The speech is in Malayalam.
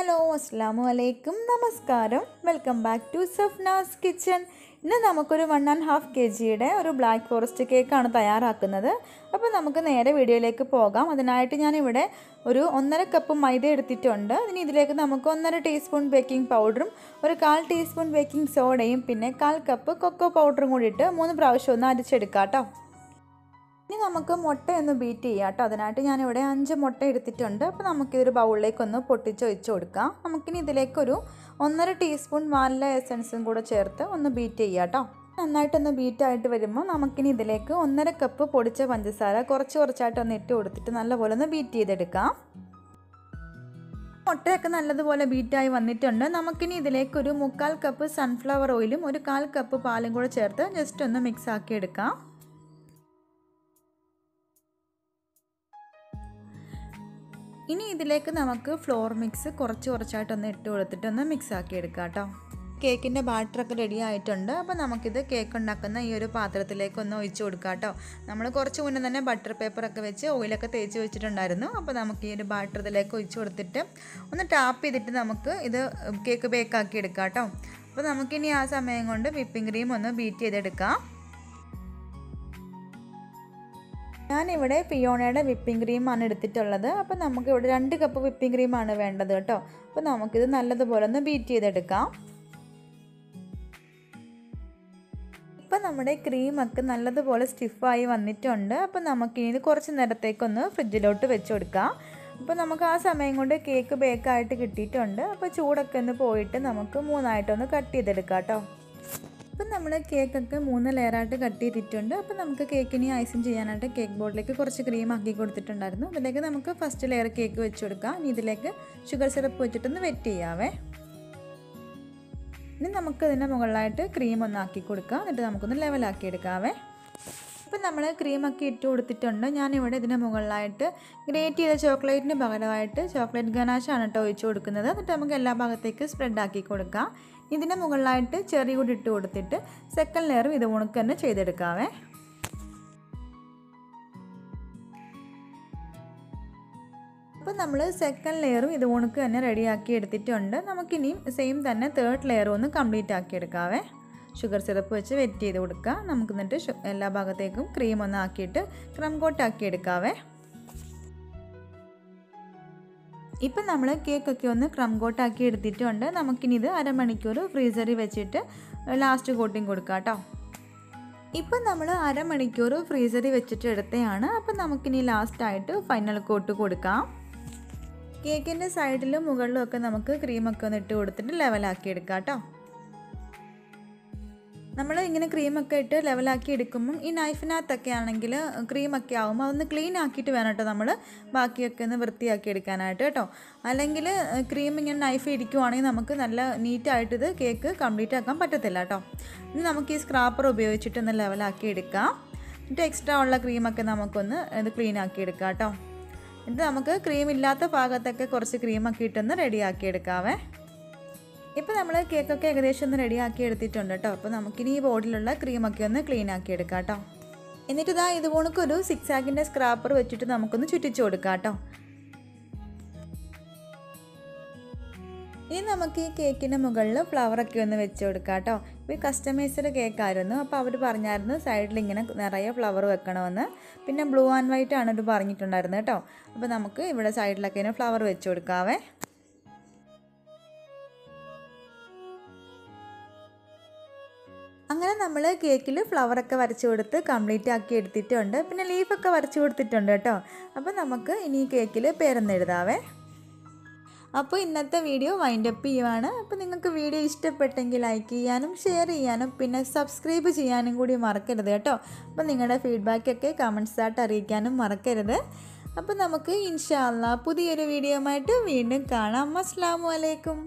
ഹലോ അസ്സാമു അലൈക്കും. നമസ്കാരം. Welcome back to Safnas kitchen. ഇന്ന് നമുക്കൊരു വൺ ആൻഡ് ഹാഫ് കെ ജിയുടെ ഒരു ബ്ലാക്ക് ഫോറസ്റ്റ് കേക്കാണ് തയ്യാറാക്കുന്നത്. അപ്പോൾ നമുക്ക് നേരെ വീഡിയോയിലേക്ക് പോകാം. അതിനായിട്ട് ഞാനിവിടെ ഒരു ഒന്നര കപ്പ് മൈദ എടുത്തിട്ടുണ്ട്. ഇനി ഇതിലേക്ക് നമുക്ക് ഒന്നര ടീസ്പൂൺ ബേക്കിംഗ് പൗഡറും ഒരു കാൽ ടീസ്പൂൺ ബേക്കിംഗ് സോഡയും പിന്നെ കാൽ കപ്പ് കൊക്കോ പൗഡറും കൂടിയിട്ട് മൂന്ന് പ്രാവശ്യം ഒന്ന് അരിച്ചെടുക്കാം കേട്ടോ. ഇനി നമുക്ക് മുട്ട ഒന്ന് ബീറ്റ് ചെയ്യാം കേട്ടോ. അതിനായിട്ട് ഞാനിവിടെ അഞ്ച് മുട്ട എടുത്തിട്ടുണ്ട്. അപ്പോൾ നമുക്കിതൊരു ബൗളിലേക്കൊന്ന് പൊട്ടിച്ച് ഒഴിച്ച് കൊടുക്കാം. നമുക്കിനി ഇതിലേക്കൊരു ഒന്നര ടീസ്പൂൺ വാനില എസൻസും കൂടെ ചേർത്ത് ഒന്ന് ബീറ്റ് ചെയ്യാം കേട്ടോ. നന്നായിട്ടൊന്ന് ബീറ്റായിട്ട് വരുമ്പോൾ നമുക്കിനി ഇതിലേക്ക് ഒന്നര കപ്പ് പൊടിച്ച പഞ്ചസാര കുറച്ച് കുറച്ചായിട്ട് ഒന്ന് ഇട്ട് കൊടുത്തിട്ട് നല്ലപോലെ ഒന്ന് ബീറ്റ് ചെയ്തെടുക്കാം. മുട്ടയൊക്കെ നല്ലതുപോലെ ബീറ്റായി വന്നിട്ടുണ്ട്. നമുക്കിനി ഇതിലേക്ക് ഒരു മുക്കാൽ കപ്പ് സൺഫ്ലവർ ഓയിലും ഒരു കാൽ കപ്പ് പാലും കൂടെ ചേർത്ത് ജസ്റ്റ് ഒന്ന് മിക്സ് ആക്കി എടുക്കാം ഇനി ഇതിലേക്ക് നമുക്ക് ഫ്ലോർ മിക്സ് കുറച്ച് കുറച്ചായിട്ടൊന്ന് ഇട്ട് കൊടുത്തിട്ടൊന്ന് മിക്സ് ആക്കി എടുക്കാം കേട്ടോ. കേക്കിന്റെ ബാറ്ററൊക്കെ റെഡി ആയിട്ടുണ്ട്. അപ്പോൾ നമുക്കിത് കേക്ക് ഉണ്ടാക്കുന്ന ഈ ഒരു പാത്രത്തിലേക്ക് ഒന്ന് ഒഴിച്ച് കൊടുക്കാം കേട്ടോ. നമ്മൾ കുറച്ച് മുന്നേ തന്നെ ബട്ടർ പേപ്പറൊക്കെ വെച്ച് ഓയിലൊക്കെ തേച്ച് വെച്ചിട്ടുണ്ടായിരുന്നു. അപ്പോൾ നമുക്ക് ഈ ഒരു ബാറ്റർ ഇതിലേക്ക് ഒഴിച്ച് കൊടുത്തിട്ട് ഒന്ന് ടാപ്പ് ചെയ്തിട്ട് നമുക്ക് ഇത് കേക്ക് ബേക്കാക്കി എടുക്കാം കേട്ടോ. അപ്പോൾ നമുക്കിനി ആ സമയം കൊണ്ട് വിപ്പിംഗ് ക്രീം ഒന്ന് ബീറ്റ് ചെയ്തെടുക്കാം. ഞാനിവിടെ ഫിയോണയുടെ വിപ്പിംഗ് ക്രീമാണ് എടുത്തിട്ടുള്ളത്. അപ്പോൾ നമുക്ക് ഇവിടെ രണ്ട് കപ്പ് വിപ്പിംഗ് ക്രീമാണ് വേണ്ടത് കേട്ടോ. അപ്പോൾ നമുക്കിത് നല്ലതുപോലെ ഒന്ന് ബീറ്റ് ചെയ്തെടുക്കാം. ഇപ്പം നമ്മുടെ ക്രീമൊക്കെ നല്ലതുപോലെ സ്റ്റിഫായി വന്നിട്ടുണ്ട്. അപ്പോൾ നമുക്കിനി ഇത് കുറച്ച് നേരത്തേക്കൊന്ന് ഫ്രിഡ്ജിലോട്ട് വെച്ച് കൊടുക്കാം. അപ്പോൾ നമുക്ക് ആ സമയം കൊണ്ട് കേക്ക് ബേക്കായിട്ട് കിട്ടിയിട്ടുണ്ട്. അപ്പോൾ ചൂടൊക്കെ ഒന്ന് പോയിട്ട് നമുക്ക് മൂന്നായിട്ടൊന്ന് കട്ട് ചെയ്തെടുക്കാം കേട്ടോ. അപ്പം നമ്മൾ കേക്കൊക്കെ മൂന്ന് ലെയറായിട്ട് കട്ട് ചെയ്തിട്ടുണ്ട് അപ്പം നമുക്ക് കേക്കിന് ഐസിങ് ചെയ്യാനായിട്ട് കേക്ക് ബോർഡിലേക്ക് കുറച്ച് ക്രീം ആക്കി കൊടുത്തിട്ടുണ്ടായിരുന്നു. അതിലേക്ക് നമുക്ക് ഫസ്റ്റ് ലെയർ കേക്ക് വെച്ച് കൊടുക്കാം. ഇനി ഇതിലേക്ക് ഷുഗർ സിറപ്പ് വെച്ചിട്ടൊന്ന് വെറ്റ് ചെയ്യാവേ. ഇനി നമുക്ക് ഇതിന്റെ മുകളിലായിട്ട് ക്രീം ഒന്ന് ആക്കി കൊടുക്കാം. എന്നിട്ട് നമുക്കൊന്ന് ലെവലാക്കി എടുക്കാവേ. ഇപ്പം നമ്മൾ ക്രീമൊക്കെ ഇട്ട് കൊടുത്തിട്ടുണ്ട്. ഞാനിവിടെ ഇതിന് മുകളിലായിട്ട് ഗ്രേറ്റ് ചെയ്ത ചോക്ലേറ്റിന് പകരമായിട്ട് ചോക്ലേറ്റ് ഗനാശാണ് കേട്ടോ ഒഴിച്ച് കൊടുക്കുന്നത്. എന്നിട്ട് നമുക്ക് എല്ലാ ഭാഗത്തേക്ക് സ്പ്രെഡ് ആക്കി കൊടുക്കാം. ഇതിന് മുകളിലായിട്ട് ചെറിയ കൂടി ഇട്ട് കൊടുത്തിട്ട് സെക്കൻഡ് ലെയറും ഇത് ഉണക്ക് തന്നെ ചെയ്തെടുക്കാവേ. അപ്പോൾ നമ്മൾ സെക്കൻഡ് ലെയറും ഇത് ഉണക്ക് തന്നെ റെഡിയാക്കി എടുത്തിട്ടുണ്ട്. നമുക്കിനിയും സെയിം തന്നെ തേർഡ് ലെയറും ഒന്ന് കംപ്ലീറ്റ് ആക്കി എടുക്കാവേ. ഷുഗർ സിറപ്പ് വെച്ച് വെറ്റ് ചെയ്ത് കൊടുക്കുക. നമുക്ക് എന്നിട്ട് എല്ലാ ഭാഗത്തേക്കും ക്രീം ഒന്ന് ആക്കിയിട്ട് ക്രം കോട്ടാക്കി എടുക്കാവേ. ഇപ്പം നമ്മൾ കേക്കൊക്കെ ഒന്ന് ക്രം കോട്ടാക്കി എടുത്തിട്ടുണ്ട്. നമുക്കിനി ഇത് അരമണിക്കൂർ ഫ്രീസറിൽ വെച്ചിട്ട് ലാസ്റ്റ് കോട്ടിങ് കൊടുക്കാം കേട്ടോ. ഇപ്പം നമ്മൾ അരമണിക്കൂർ ഫ്രീസറിൽ വെച്ചിട്ട് എടുത്തതാണ് അപ്പം നമുക്കിനി ലാസ്റ്റായിട്ട് ഫൈനൽ കോട്ട് കൊടുക്കാം. കേക്കിന്റെ സൈഡിലും മുകളിലും ഒക്കെ നമുക്ക് ക്രീമൊക്കെ ഒന്ന് ഇട്ട് കൊടുത്തിട്ട് ലെവലാക്കി എടുക്കാം കേട്ടോ. നമ്മൾ ഇങ്ങനെ ക്രീമൊക്കെ ഇട്ട് ലെവലാക്കി എടുക്കുമ്പം ഈ നൈഫിനകത്തൊക്കെ ആണെങ്കിൽ ക്രീമൊക്കെ ആകുമ്പോൾ അതൊന്ന് ക്ലീൻ ആക്കിയിട്ട് വേണം കേട്ടോ നമ്മൾ ബാക്കിയൊക്കെ ഒന്ന് വൃത്തിയാക്കി എടുക്കാനായിട്ട് കേട്ടോ. അല്ലെങ്കിൽ ക്രീം ഇങ്ങനെ നൈഫ് ഇരിക്കുവാണെങ്കിൽ നമുക്ക് നല്ല നീറ്റായിട്ട് ഇത് കേക്ക് കംപ്ലീറ്റ് ആക്കാൻ പറ്റത്തില്ല കേട്ടോ. ഇനി നമുക്ക് ഈ സ്ക്രാപ്പർ ഉപയോഗിച്ചിട്ട് ഒന്ന് ലെവലാക്കി എടുക്കാം. എന്നിട്ട് എക്സ്ട്രാ ഉള്ള ക്രീമൊക്കെ നമുക്കൊന്ന് ഇത് ക്ലീൻ ആക്കി എടുക്കാം കേട്ടോ. എന്നിട്ട് നമുക്ക് ക്രീം ഇല്ലാത്ത ഭാഗത്തൊക്കെ കുറച്ച് ക്രീമൊക്കെ ഇട്ടൊന്ന് റെഡിയാക്കി എടുക്കാവേ. ഇപ്പോൾ നമ്മൾ കേക്കൊക്കെ ഏകദേശം ഒന്ന് റെഡിയാക്കി എടുത്തിട്ടുണ്ട് കേട്ടോ അപ്പോൾ നമുക്കിനി ഈ ബോർഡിലുള്ള ക്രീമൊക്കെ ഒന്ന് ക്ലീൻ ആക്കി എടുക്കാം കേട്ടോ എന്നിട്ട് ഇതാ ഇതുപോണക്കൊരു സിക്സ് ആക്കിന്റെ സ്ക്രാപ്പർ വെച്ചിട്ട് നമുക്കൊന്ന് ചുറ്റിച്ചു കൊടുക്കാം കേട്ടോ ഇനി നമുക്ക് ഈ കേക്കിന്റെ മുകളിൽ ഫ്ലവറൊക്കെ ഒന്ന് വെച്ച് കൊടുക്കാം കേട്ടോ ഇപ്പോൾ ഈ കസ്റ്റമൈസ്ഡ് കേക്കായിരുന്നു അപ്പോൾ അവർ പറഞ്ഞായിരുന്നു സൈഡിൽ ഇങ്ങനെ നിറയെ ഫ്ലവർ വെക്കണമെന്ന്. പിന്നെ ബ്ലൂ ആൻഡ് വൈറ്റ് ആണ് ഒരു പറഞ്ഞിട്ടുണ്ടായിരുന്നു കേട്ടോ അപ്പോൾ നമുക്ക് ഇവിടെ സൈഡിലൊക്കെ ഇങ്ങനെ ഫ്ലവർ വെച്ച് കൊടുക്കാവേ. അങ്ങനെ നമ്മൾ കേക്കിൽ ഫ്ലവറൊക്കെ വരച്ച് കൊടുത്ത് കംപ്ലീറ്റ് ആക്കി എടുത്തിട്ടുണ്ട്. പിന്നെ ലീഫൊക്കെ വരച്ച് കൊടുത്തിട്ടുണ്ട് കേട്ടോ. അപ്പോൾ നമുക്ക് ഇനി കേക്കിൽ പേരൊന്നും എഴുതാവേ. അപ്പോൾ ഇന്നത്തെ വീഡിയോ വൈൻഡപ്പ് ചെയ്യുവാണ്. അപ്പോൾ നിങ്ങൾക്ക് വീഡിയോ ഇഷ്ടപ്പെട്ടെങ്കിൽ ലൈക്ക് ചെയ്യാനും ഷെയർ ചെയ്യാനും പിന്നെ സബ്സ്ക്രൈബ് ചെയ്യാനും കൂടി മറക്കരുത് കേട്ടോ. അപ്പോൾ നിങ്ങളുടെ ഫീഡ്ബാക്കൊക്കെ കമൻസായിട്ട് അറിയിക്കാനും മറക്കരുത്. അപ്പോൾ നമുക്ക് ഇൻഷാല്ല പുതിയൊരു വീഡിയോ ആയിട്ട് വീണ്ടും കാണാം. അസ്സാം വലൈക്കും